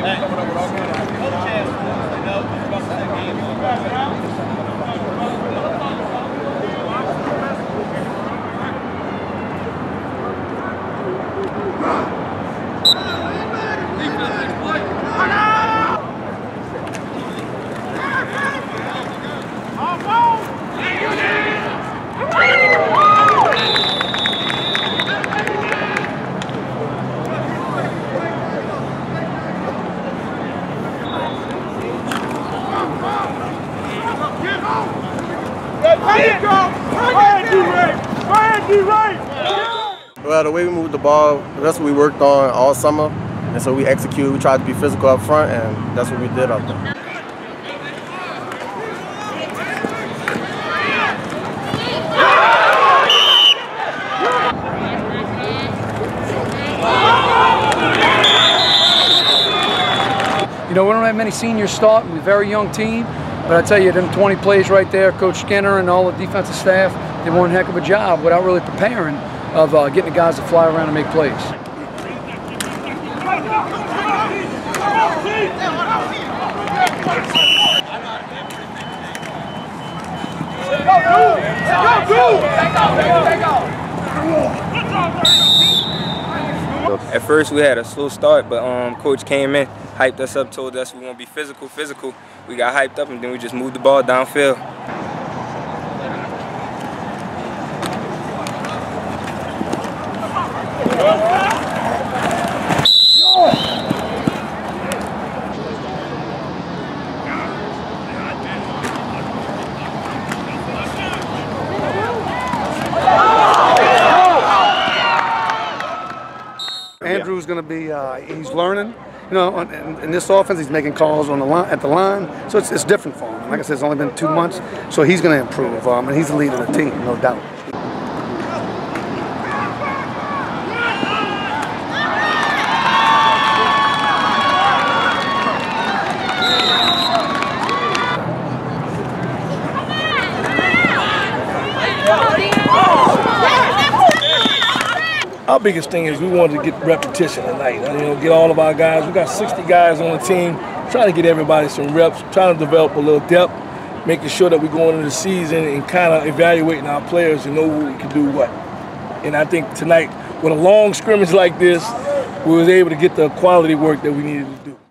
Defense. Well, the way we moved the ball, that's what we worked on all summer. And so we executed, we tried to be physical up front, and that's what we did up there. You know, we don't have many seniors starting. We're a very young team. But I tell you, them 20 plays right there, Coach Skinner and all the defensive staff did one heck of a job without really preparing of uh, getting the guys to fly around and make plays. At first we had a slow start, but um, coach came in, hyped us up, told us we want to be physical, physical. We got hyped up and then we just moved the ball downfield. Going to be, uh, he's learning. You know, in, in, this offense, he's making calls on the line, at the line, so it's, it's different for him. Like I said, it's only been two months, so he's going to improve, um, and he's the leader of the team, no doubt. Our biggest thing is we wanted to get repetition tonight. You know, get all of our guys. We got 60 guys on the team. Trying to get everybody some reps. Trying to develop a little depth. Making sure that we're going into the season and kind of evaluating our players and know we can do what. And I think tonight, with a long scrimmage like this, we was able to get the quality work that we needed to do.